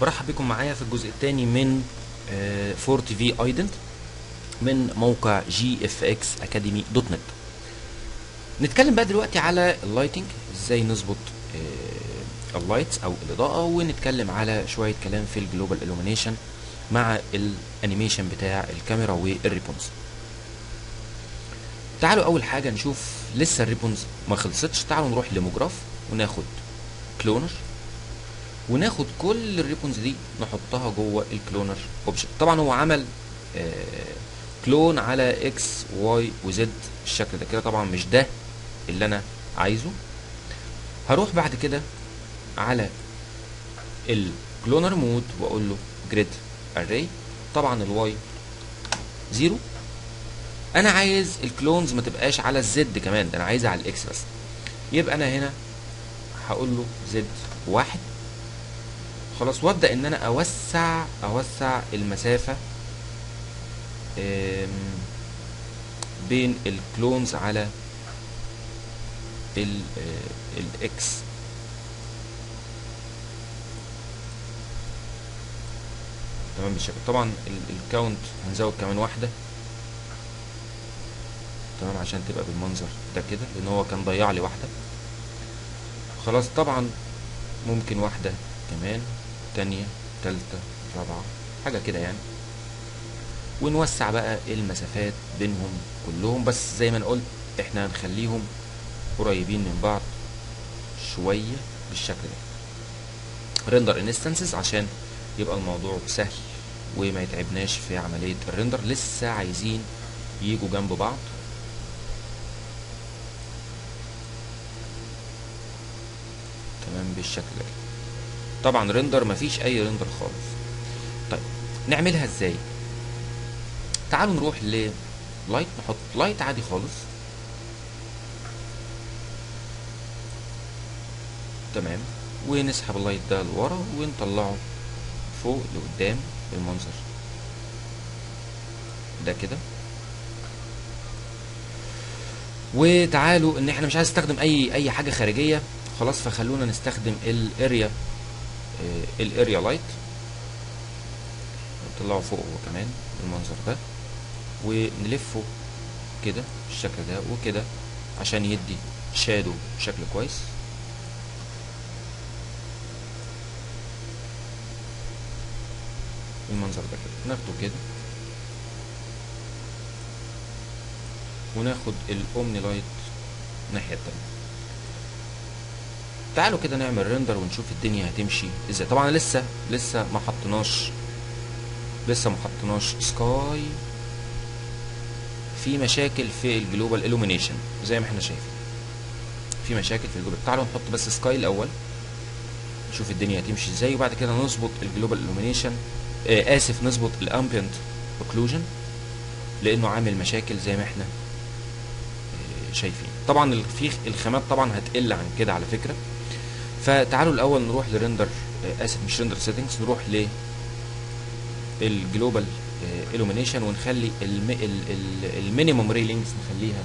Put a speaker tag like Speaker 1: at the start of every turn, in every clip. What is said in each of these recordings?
Speaker 1: برحب بكم معايا في الجزء الثاني من four TV ident من موقع GFX Academy dot net. نتكلم بقى دلوقتي على ال lighting إزاي نظبط آه، ال lights أو الاضاءة ونتكلم على شوية كلام في ال global illumination مع ال animation بتاع الكاميرا وال ribbons. تعالوا أول حاجة نشوف لسه ال ribbons ما خلصتش. تعالوا نروح ل MoGraph وناخد cloner. وناخد كل ال ribbons دي نحطها جوه ال cloner object. طبعا هو عمل آه clone على إكس واي وزد الشكل ده. كده طبعا مش ده اللي أنا عايزه. هروح بعد كده على ال cloner mode وأقول له grid array طبعا ال Y zero أنا عايز ال clones ما تبقاش على ال Z كمان ده أنا عايزها على ال X بس. يبقى أنا هنا هقول له Z واحد. خلاص وابدأ إن أنا أوسع أوسع المسافة بين ال clones على ال آه، ال X تمام بالشكل طبعا ال- ال count هنزود كمان واحدة. تمام؟ عشان تبقى بالمنظر ده كده لأن هو كان ضيع لي واحدة. خلاص طبعا ممكن واحدة كمان. تانية تالتة رابعة حاجة كده يعني. ونوسع بقى المسافات بينهم كلهم. بس زي ما أنا قلت إحنا هنخليهم قريبين من بعض شوية بالشكل ده. render instances عشان يبقى الموضوع سهل وما يتعبناش في عملية ال render لسه عايزين يجوا جنب بعض. تمام بالشكل ده. طبعا render مفيش أي render خالص. طيب نعملها إزاي؟ تعالوا نروح ل light نحط light عادي خالص. تمام. ونسحب ال light ده لورا ونطلعه فوق لقدام بالمنظر ده كده. وتعالوا إن إحنا مش عايز نستخدم أي أي حاجة خارجية. خلاص فخلونا نستخدم ال area ال area light نطلعه فوق هو كمان بالمنظر ده. ونلفه كده بالشكل ده وكده عشان يدي shadow بشكل كويس. المنظر ده كده. ناخده كده. وناخد ال omni light الناحية التانية. تعالوا كده نعمل render ونشوف الدنيا هتمشي إزاي. طبعا لسه لسه ما حطيناش لسه ما حطيناش sky في مشاكل في ال global illumination زي ما إحنا شايفين. في مشاكل في ال global تعالوا نحط بس sky الأول. نشوف الدنيا هتمشي إزاي وبعد كده نظبط ال global illumination. آه آسف نظبط ال ambient occlusion لأنه عامل مشاكل زي ما إحنا آه شايفين. طبعا في الخامات طبعا هتقل عن كده على فكرة. فتعالوا الأول نروح ل render آه، اسف مش render settings نروح ل ال global illumination ونخلي الم- ال- ال- ال minimum ريلينجز نخليها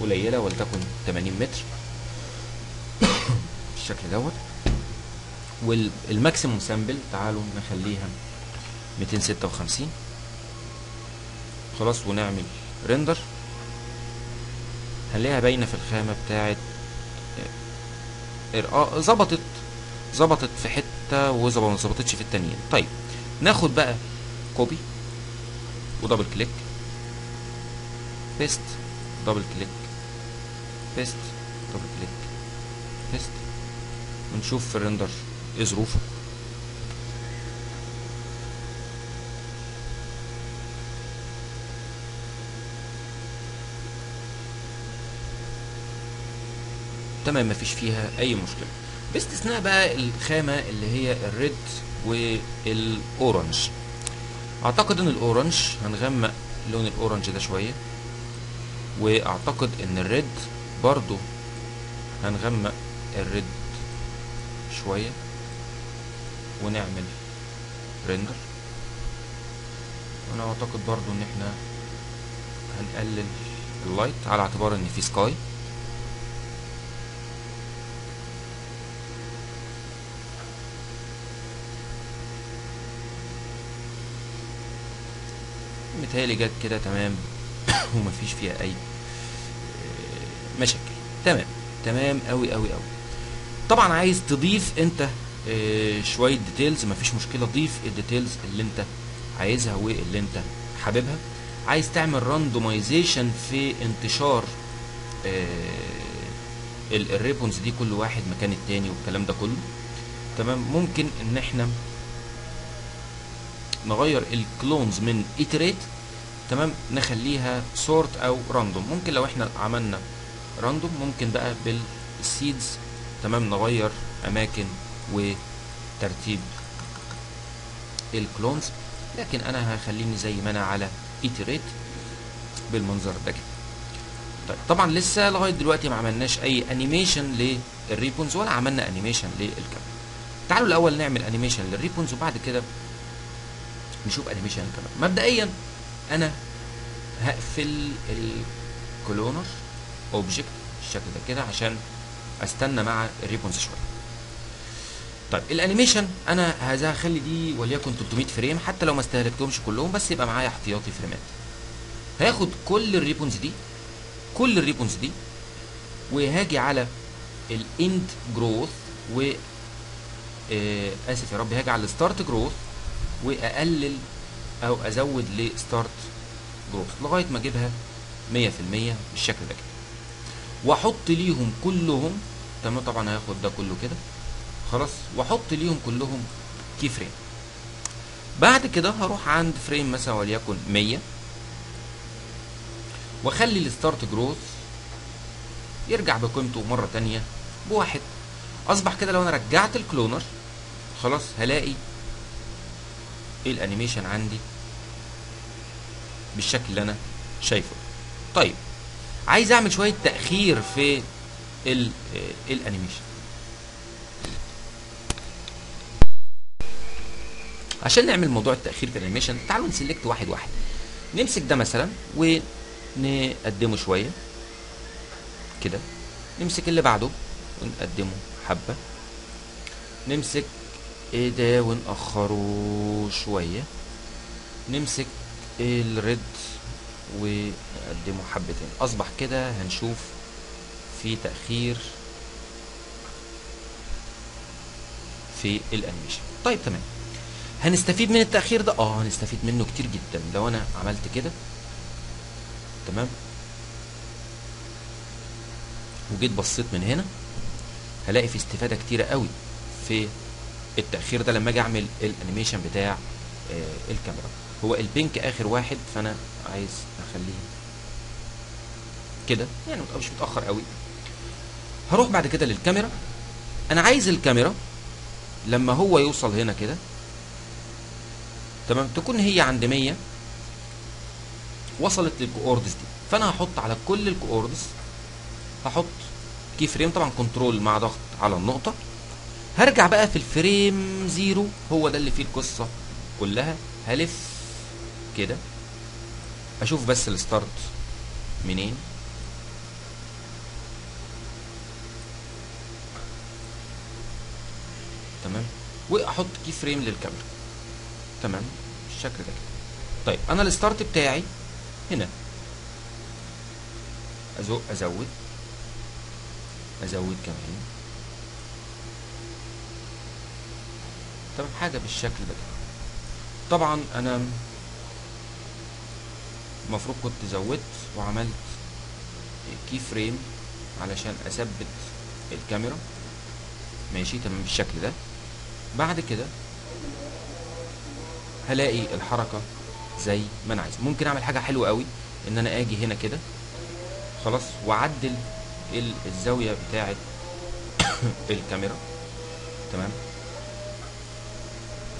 Speaker 1: قليلة ولتكن 80 متر بالشكل دوت. وال maximum sample تعالوا نخليها 256 خلاص ونعمل render هنلاقيها باينة في الخامة بتاعت آه ظبطت ظبطت في حتة وظبطت ما ظبطتش في التانيين طيب ناخد بقى copy و double click. paste double click. paste double click. paste. ونشوف في ال render إيه ظروفه. تمام مفيش فيها أي مشكلة. باستثناء بقى الخامة اللي هي ال red وال orange. أعتقد إن ال orange هنغمق لون ال orange ده شوية. وأعتقد إن ال red برضو هنغمق ال red شوية. ونعمل render أنا أعتقد برضو إن إحنا هنقلل ال light على اعتبار إن في sky متهيألي جت كده تمام ومفيش فيها أي آه، مشاكل. تمام تمام قوي قوي قوي طبعا عايز تضيف أنت آه، شوية details مفيش مشكلة. ضيف ال details اللي أنت عايزها واللي أنت حاببها. عايز تعمل randomization في انتشار ال ribbons دي كل واحد مكان التاني والكلام ده كله. تمام ممكن إن إحنا نغير ال clones من iterate تمام؟ نخليها sort أو random ممكن لو إحنا عملنا random ممكن بقى بال seeds تمام؟ نغير أماكن وترتيب ال clones. لكن أنا هخليني زي ما أنا على iterate بالمنظر ده كده. طيب طبعا لسه لغاية دلوقتي ما عملناش أي animation لل ribbons ولا عملنا animation للكاميرا تعالوا الأول نعمل animation لل ribbons وبعد كده نشوف animation الكاميرا مبدئيا أنا هقفل ال cloner object بالشكل ده كده عشان أستنى مع ال ribbons شوية. طيب ال animation أنا هخلي دي وليكن 300 frame حتى لو ما استهلكتهمش كلهم بس يبقى معايا احتياطي فريمات. هاخد كل ال ribbons دي كل ال ribbons دي وهاجي على ال end growth و آه آسف يا رب هاجي على ال start growth وأقلل أو أزود ل start growth لغاية ما أجيبها 100% بالشكل ده كده. وأحط ليهم كلهم تمام؟ طبعا هاخد ده كله كده. خلاص وأحط ليهم كلهم key frame بعد كده هروح عند frame مثلا وليكن 100 وأخلي ال start growth يرجع بقيمته مرة تانية بواحد. أصبح كده لو أنا رجعت ال cloner خلاص هلاقي ال animation عندي بالشكل اللي أنا شايفه. طيب عايز أعمل شوية تأخير في ال- آه، ال animation عشان نعمل موضوع التأخير في ال animation تعالوا ن select واحد واحد. نمسك ده مثلا ونقدمه شوية. كده. نمسك اللي بعده ونقدمه حبة. نمسك إيه ده ونأخره شوية. نمسك ال red ونقدمه حبتين أصبح كده هنشوف في تأخير في ال animation. طيب تمام. هنستفيد من التأخير ده؟ آه هنستفيد منه كتير جدا. لو أنا عملت كده تمام. وجيت بصيت من هنا هلاقي في استفادة كتيرة قوي في التأخير ده لما أجي أعمل الأنيميشن بتاع آه الكاميرا. هو البينك آخر واحد فأنا عايز أخليه كده. يعني مش متأخر قوي. هروح بعد كده للكاميرا. أنا عايز الكاميرا. لما هو يوصل هنا كده تمام؟ تكون هي عند 100 وصلت لل coords دي. فأنا هحط على كل ال coords هحط key frame طبعا control مع ضغط على النقطة. هرجع بقى في ال frame zero. هو ده اللي فيه القصة كلها. هلف كده. أشوف بس ال start منين. تمام. وأحط key frame للكاميرا تمام. بالشكل ده. كده طيب أنا ال start بتاعي هنا. ازق أزود. أزود كمان. تمام حاجة بالشكل ده. طبعا أنا المفروض كنت زودت وعملت key frame علشان أثبت الكاميرا. ماشي تمام بالشكل ده. بعد كده هلاقي الحركة زي ما أنا عايز. ممكن أعمل حاجة حلوة قوي إن أنا آجي هنا كده خلاص وأعدل ال- الزاوية بتاعة الكاميرا. تمام؟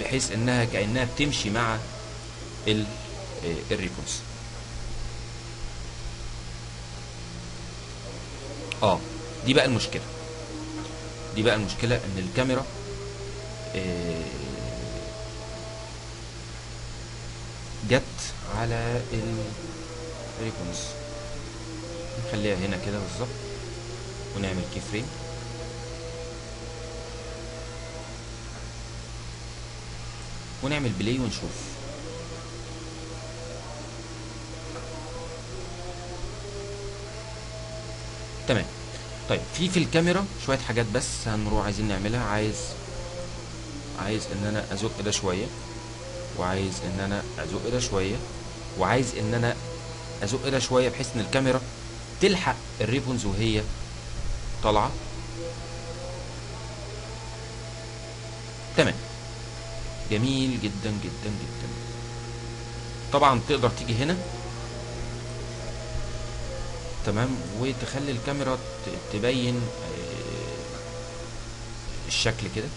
Speaker 1: بحيث إنها كأنها بتمشي مع آه، الريكونس آه دي بقى المشكلة. دي بقى المشكلة إن الكاميرا آه، جت على ال ribbons نخليها هنا كده بالظبط ونعمل key frame ونعمل play ونشوف. تمام. طيب في في الكاميرا شوية حاجات بس هنروح عايزين نعملها. عايز عايز إن أنا أزق ده شوية. وعايز إن أنا أزق ده شوية. وعايز إن أنا أزق ده شوية بحيث إن الكاميرا تلحق الريبونز وهي طالعة. تمام. جميل جدا جدا جدا. طبعا تقدر تيجي هنا. تمام. وتخلي الكاميرا تبين آه، الشكل كده.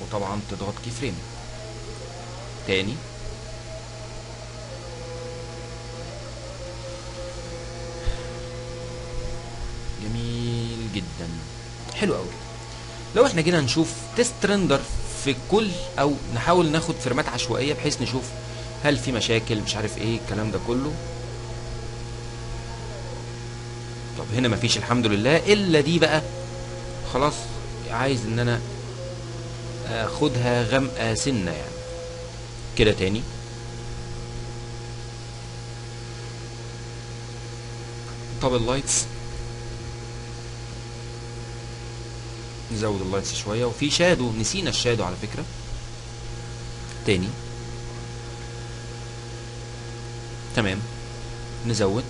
Speaker 1: وطبعا تضغط كي فريم تاني جميل جدا. حلو قوي لو إحنا جينا نشوف test render في كل أو نحاول ناخد فريمات عشوائية بحيث نشوف هل في مشاكل مش عارف إيه الكلام ده كله. طب هنا مفيش الحمد لله. إلا دي بقى. خلاص عايز إن أنا آخدها غامقه سنة يعني. كده تاني. طب ال lights نزود ال lights شوية. وفي shadow نسينا ال shadow على فكرة. تاني. تمام. نزود.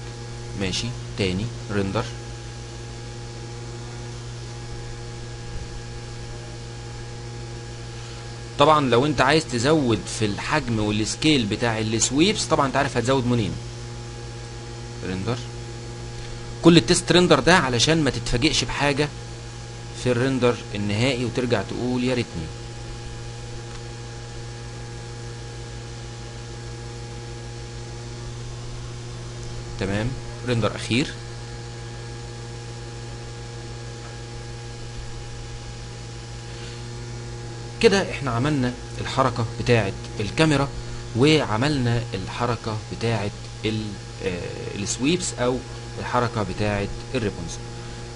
Speaker 1: ماشي. تاني. render. طبعا لو انت عايز تزود في الحجم وال scale بتاع ال sweeps طبعا انت عارف هتزود منين. render. كل ال test render ده علشان ما تتفاجئش بحاجة. في ال render النهائي وترجع تقول يا ريتني. تمام؟ render أخير. كده إحنا عملنا الحركة بتاعة الكاميرا وعملنا الحركة بتاعة آه، ال sweeps أو الحركة بتاعة ال ribbons.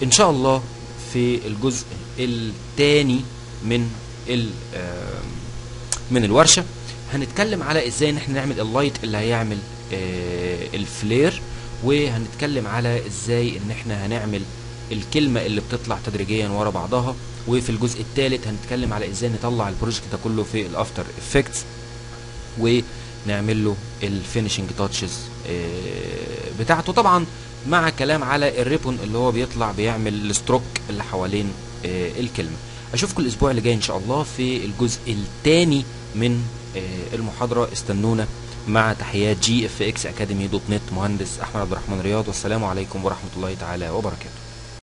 Speaker 1: إن شاء الله في الجزء الثاني من آه، من الورشة. هنتكلم على إزاي إن إحنا نعمل ال light اللي هيعمل آه، ال flare وهنتكلم على إزاي إن إحنا هنعمل الكلمة اللي بتطلع تدريجيا ورا بعضها. وفي الجزء الثالث هنتكلم على إزاي نطلع ال project ده كله في ال After Effects ونعمل له ال finishing touches بتاعته. طبعا مع كلام على ال ribbon اللي هو بيطلع بيعمل ال stroke اللي حوالين آه، الكلمة. أشوفكم الأسبوع اللي جاي إن شاء الله في الجزء الثاني من آه، المحاضرة. استنونا مع تحيات GFX Academy dot net. مهندس أحمد عبد الرحمن رياض. والسلام عليكم ورحمة الله تعالى وبركاته.